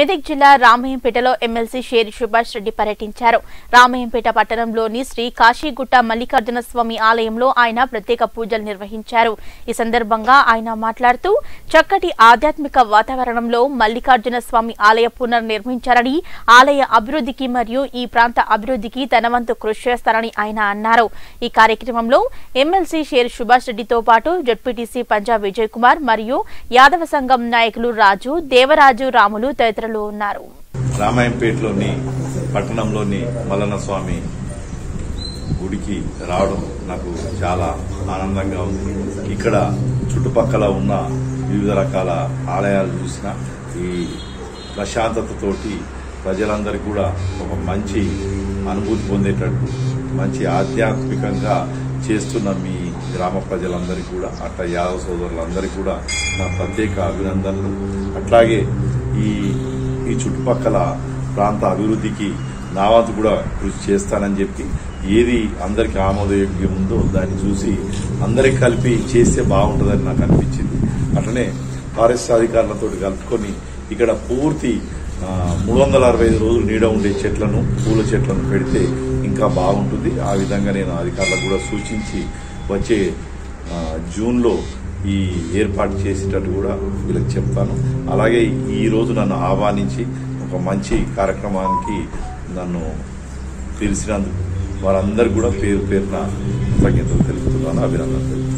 మెదక్ జిల్లా రామయ్యంపేటలో ఎమ్మెల్సీ షేరి సుభాష్ రెడ్డి పర్యటించారు. రామయ్యంపేట పట్టణంలోని శ్రీ కాశీగుట్ట మల్లికార్జున స్వామి ఆలయంలో ఆయన ప్రత్యేక పూజలు నిర్వహించారు. ఈ సందర్భంగా ఆయన మాట్లాడుతూ చక్కటి ఆధ్యాత్మిక వాతావరణంలో మల్లికార్జున స్వామి ఆలయ పునర్నిర్మించారని ఆలయ అభివృద్ధికి మరియు ఈ ప్రాంత అభివృద్ధికి తనవంతు కృషి చేస్తారని ఆయన అన్నారు. ఈ కార్యక్రమంలో ఎమ్మెల్సీ షేర్ సుభాష్ రెడ్డితో పాటు జడ్పీటీసీ పంజాబ్ విజయ్ కుమార్ మరియు యాదవ సంఘం నాయకులు రాజు దేవరాజు రాములు తదితరులు ఉన్నారు. రామాయంపేటలోని పట్టణంలోని మల్లన్న స్వామి గుడికి రావడం నాకు చాలా ఆనందంగా ఉంది. ఇక్కడ చుట్టుపక్కల ఉన్న వివిధ రకాల ఆలయాలు చూసిన ఈ ప్రశాంతతతోటి ప్రజలందరికీ కూడా ఒక మంచి అనుభూతి పొందేటట్టు మంచి ఆధ్యాత్మికంగా చేస్తున్న మీ గ్రామ ప్రజలందరికీ కూడా అట్లా యాదవ సోదరులందరికీ కూడా నా ప్రత్యేక అభినందనలు. అట్లాగే ఈ ఈ చుట్టుపక్కల ప్రాంత అభివృద్ధికి నా వంతు కూడా కృషి చేస్తానని చెప్పి ఏది అందరికి ఆమోదయోగ్యం ఉందో దాన్ని చూసి అందరికి కలిపి చేస్తే బాగుంటుందని నాకు అనిపించింది. అట్లనే ఫారెస్ట్ అధికారులతో కలుపుకొని ఇక్కడ పూర్తి మూడు వందల అరవై ఐదు రోజులు నీడ ఉండే చెట్లను పూల చెట్లను పెడితే ఇంకా బాగుంటుంది. ఆ విధంగా నేను అధికారులకు కూడా సూచించి వచ్చే జూన్లో ఈ ఏర్పాటు చేసేటట్టు కూడా వీళ్ళకి చెప్తాను. అలాగే ఈరోజు నన్ను ఆహ్వానించి ఒక మంచి కార్యక్రమానికి నన్ను పిలిచినందుకు వారందరూ కూడా పేరు పేరున కృతజ్ఞతలు తెలుపుతున్నాను అభినందనలు తెలుపుతున్నాను.